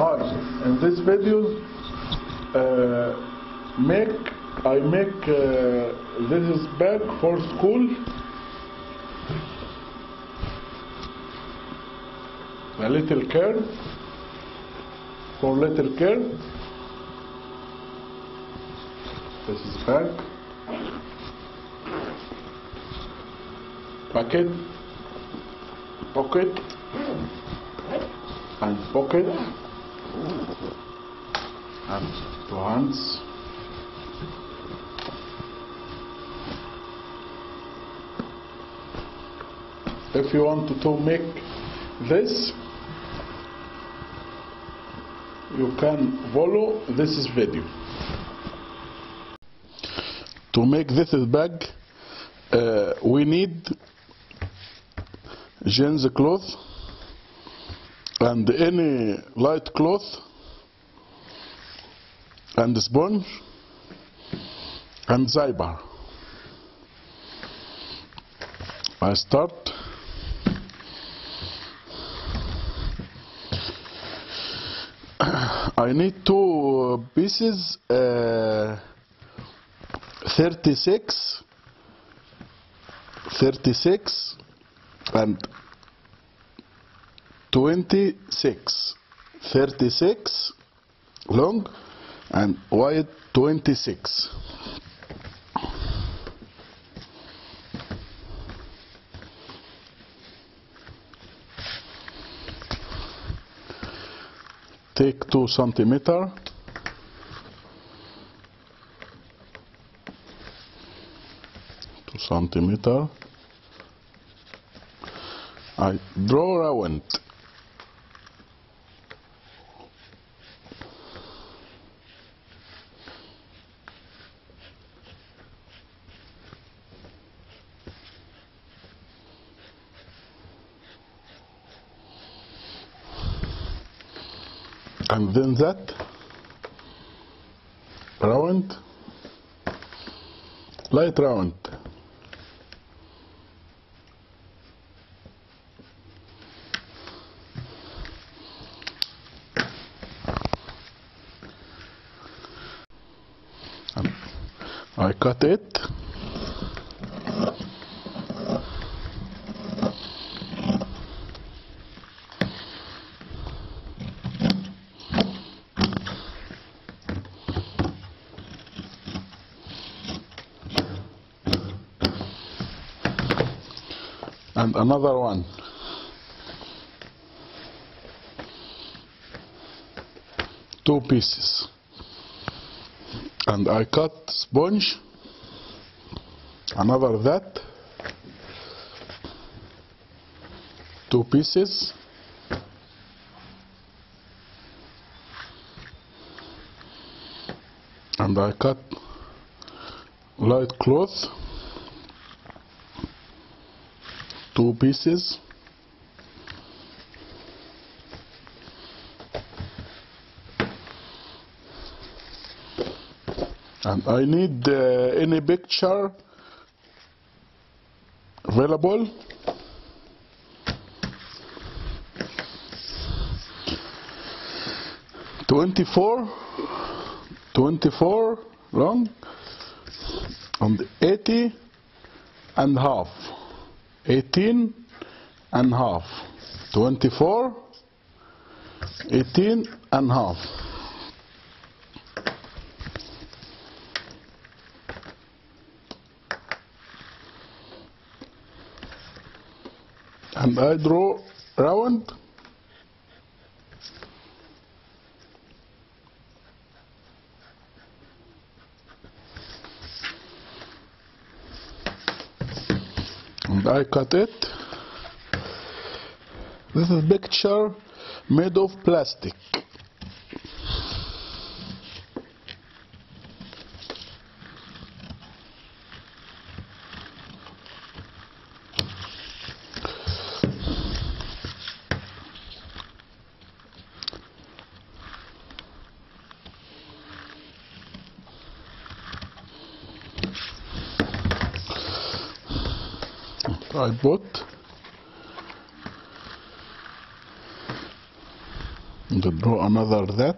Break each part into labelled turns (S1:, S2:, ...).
S1: Hi, in this video, uh, make I make uh, this is bag for school. A little curve for little curve. This is bag. Pocket, pocket, and pocket, and hands. If you want to make this, you can follow this video. To make this bag, uh, we need jeans cloth and any light cloth and sponge and zipper. I start I need two pieces uh, 36 36 and 26 36 long and wide 26 take 2 centimeter. Two centimeter. I draw around and then that round light round. I cut it and another one. Two pieces. And I cut sponge. Another that. Two pieces. And I cut light cloth two pieces. And I need uh, any picture available? Twenty-four, twenty-four long and eighty and half 18 and half. 24 18 and half. And I draw round and I cut it. This is picture made of plastic. I bought. And draw another that.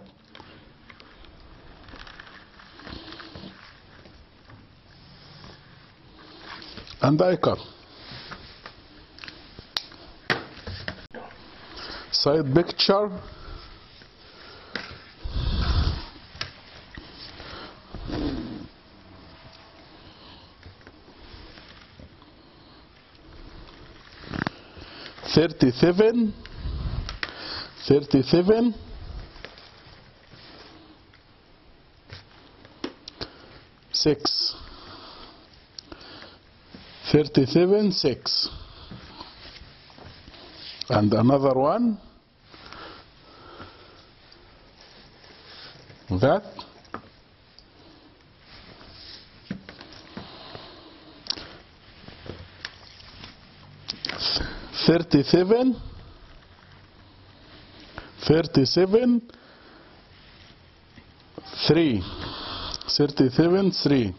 S1: And I cut side picture thirty-seven, thirty-seven, six, thirty-seven, six, and another one, that, thirty-seven, thirty-seven, three, thirty-seven, three.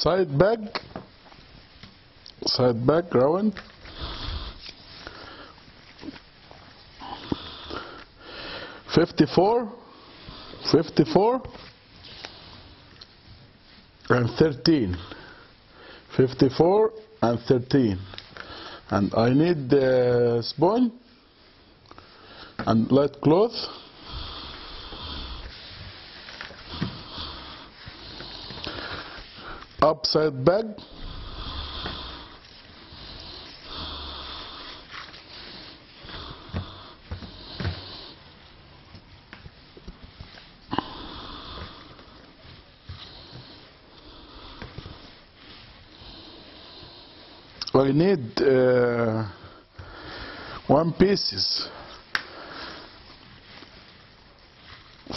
S1: Side back side back round fifty-four. Fifty-four. And thirteen. Fifty-four and thirteen. And I need the spoon. And light cloth upside back. I need uh, one pieces.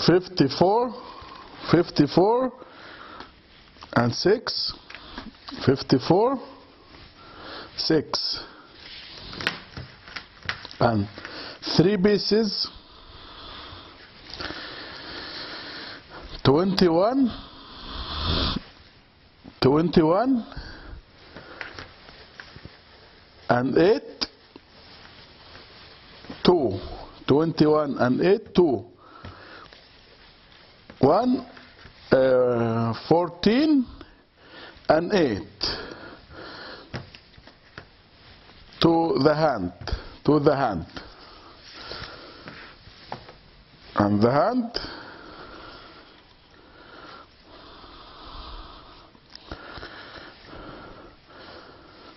S1: 54 54 and 6 54 6 and 3 pieces? 21 21 and 8 2 21 and 8 2 1 uh, 14 and 8 to the hand to the hand. And the hand.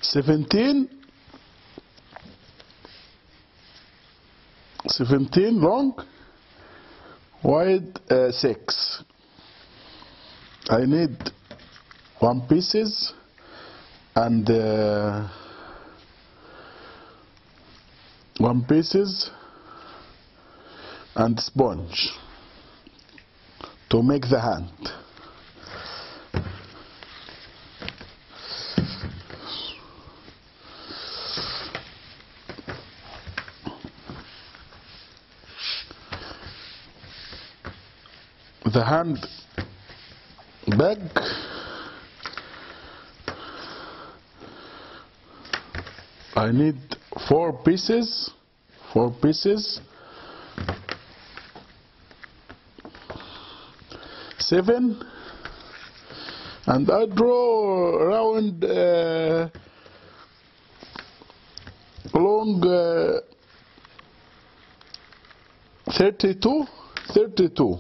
S1: Seventeen. Seventeen long. Wide uh, six I need one pieces and uh, one pieces and sponge to make the hand. The hand bag I need four pieces four pieces. Seven. And I draw around uh, along uh, 32 32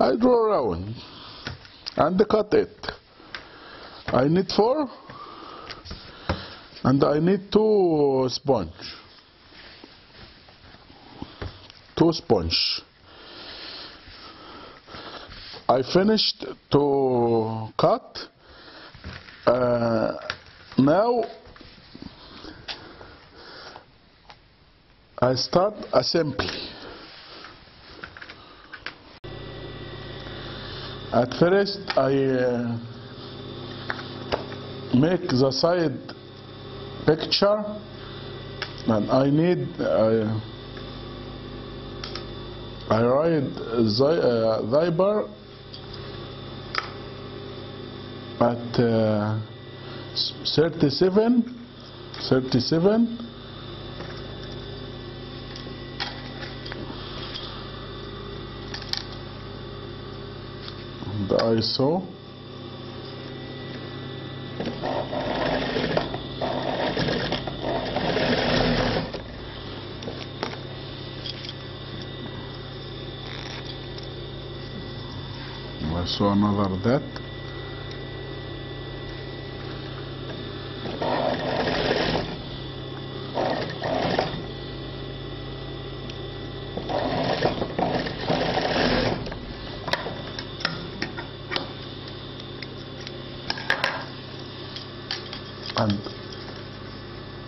S1: I draw around and cut it. I need four and I need two sponge. Two sponge. I finished to cut. Uh, now I start assembly. At first, I uh, make the side picture and I need I, I write zi- uh, Viber at uh, 37 37 the ISO saw another that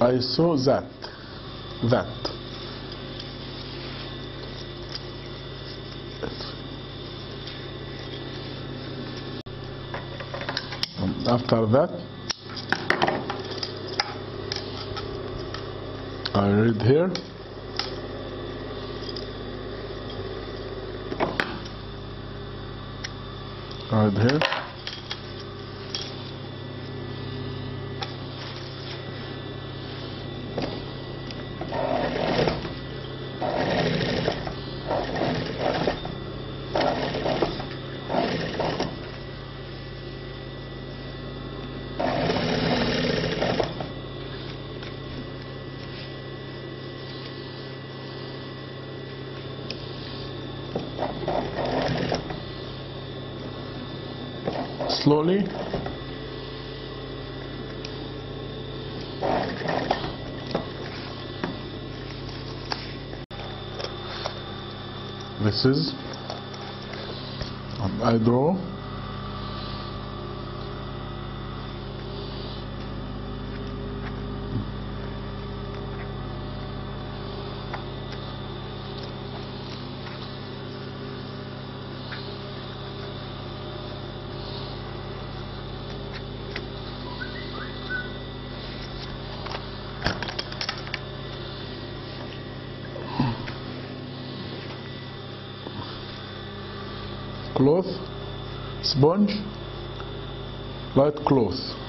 S1: I saw that that. And after that I read here. Right here slowly. This is and I cloth sponge light cloth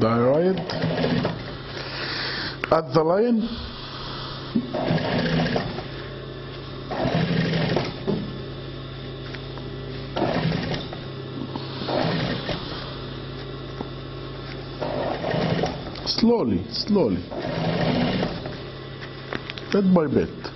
S1: thyroid at the line slowly slowly. Bit by bit